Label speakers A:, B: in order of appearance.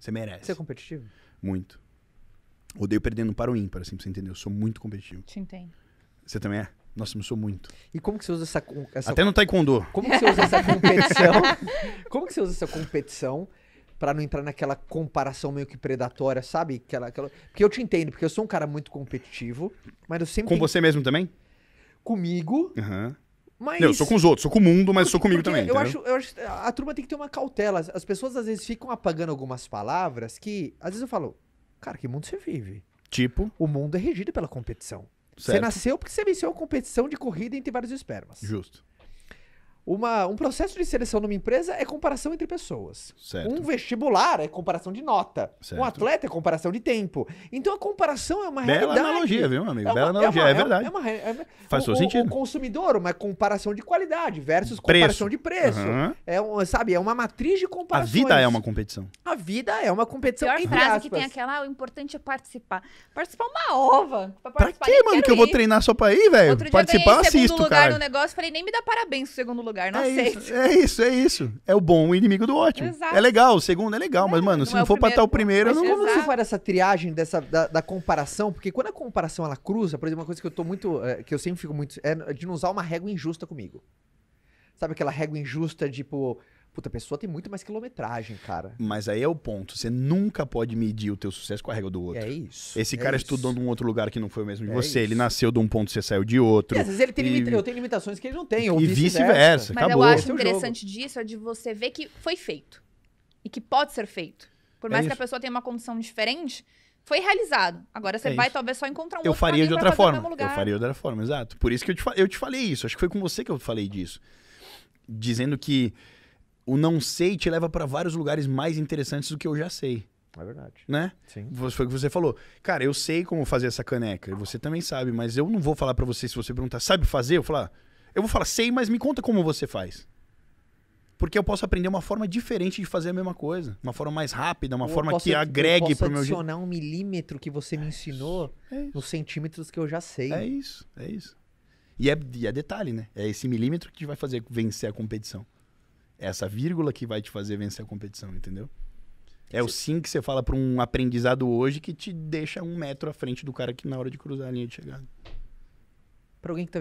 A: Você merece.
B: Você é competitivo?
A: Muito. Odeio perdendo para o ímpar, assim, pra você entender. Eu sou muito competitivo.
C: Te entendo.
A: Você também é? Nossa, eu sou muito.
B: E como que você usa essa, essa
A: Até no taekwondo.
B: Como que você usa essa competição? Como que você usa essa competição pra não entrar naquela comparação meio que predatória, sabe? Aquela, aquela... Porque eu te entendo, porque eu sou um cara muito competitivo, mas eu sempre
A: Com você mesmo também?
B: comigo,
A: Aham.
B: Mas
A: Não, eu sou com os outros, sou com o mundo, mas sou comigo
B: Porque
A: também.
B: Eu acho, eu acho a turma tem que ter uma cautela. As pessoas às vezes ficam apagando algumas palavras que às vezes eu falo, cara, que mundo você vive?
A: Tipo,
B: O mundo é regido pela competição. Você
A: certo.
B: nasceu porque você venceu a competição de corrida entre vários espermas.
A: Justo.
B: Uma, um processo de seleção numa empresa é comparação entre pessoas.
A: Certo.
B: Um vestibular é comparação de nota.
A: Certo.
B: Um atleta é comparação de tempo. Então a comparação é uma
A: Bela
B: realidade.
A: analogia, viu, meu amigo?
B: É uma-
A: Bela analogia,
B: uma-
A: é, verdade.
B: É uma, é uma-
A: Faz
B: o,
A: sentido.
B: O consumidor, uma comparação de qualidade versus
A: Preço.
B: comparação de preço.
A: Aham.
B: É um, sabe, é uma matriz de
A: A
B: comparações.
A: vida é uma competição.
B: A vida é uma competição
C: Pior
B: entre
C: frase que tem
B: aspas.
C: aquela, ah, o importante é participar. Participar é uma ova. Pra,
A: Pra
C: participar,
A: quê,
C: nem
A: mano? que eu vou
C: ir.
A: treinar só pra ir, velho?
C: Outro dia eu
A: Participar,
C: ganhei segundo
A: assisto,
C: lugar
A: cara.
C: no negócio, falei, nem me dá parabéns segundo lugar, não
A: É
C: aceito.
A: isso, é isso, é isso. É o bom, o inimigo do ótimo.
C: Exato.
A: É legal, o segundo é legal, mas, mano, se
C: não é
A: for pra estar o
C: primeiro,
A: primeiro, eu
B: Mas
A: não
B: como você faz essa triagem dessa, da, da comparação? Porque quando a comparação ela cruza, por exemplo, uma coisa que eu tô muito. é, que eu sempre fico muito. é de não usar uma régua injusta comigo. Sabe aquela régua injusta, tipo. Puta, a pessoa tem muito mais quilometragem, cara.
A: Mas aí é o ponto. Você nunca pode medir o teu sucesso com a regra do outro.
B: É isso.
A: Esse
B: é
A: cara
B: isso.
A: estudou num outro lugar que não foi o mesmo de
B: É
A: você. Ele
B: isso.
A: nasceu de um ponto, você saiu de outro.
B: E às vezes ele tem
A: E-
B: limita- eu tenho limitações que ele não tem, ou
A: e
B: vice-versa.
A: vice-versa.
C: Mas
A: Acabou.
C: eu acho
B: é o
C: interessante disso é de você ver que foi feito. E que pode ser feito. Por
A: É
C: mais que a pessoa tenha uma condição diferente, foi realizado. Agora você
A: É
C: vai
A: isso.
C: talvez só encontrar um
A: Eu
C: outro
A: faria de outra forma.
C: mesmo
A: Eu faria de outra forma, exato. Por isso que eu te, fa- eu te falei isso. Acho que foi com você que eu falei disso. Dizendo que o não sei te leva pra vários lugares mais interessantes do que eu já sei,
B: É verdade.
A: né?
B: Sim.
A: Você- Foi o que você falou. Cara, eu sei como fazer essa caneca. E você também sabe, mas eu não vou falar pra você se você perguntar, sabe fazer? Eu vou falar, eu vou falar, sei, mas me conta como você faz. Porque eu posso aprender uma forma diferente de fazer a mesma coisa. Uma forma mais rápida, uma
B: eu
A: forma
B: posso-
A: que agregue
B: posso
A: pro meu jeito.
B: adicionar um milímetro que você me ensinou
A: É isso.
B: nos centímetros que eu já sei.
A: É isso, é isso. E é, e é detalhe, né? É esse milímetro que te vai fazer vencer a competição. É essa vírgula que vai te fazer vencer a competição, entendeu? É o sim que você fala pra um aprendizado hoje que te deixa um metro à frente do cara que na hora de cruzar a linha de chegada.
B: Pra alguém que tá